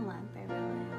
the lamp I really.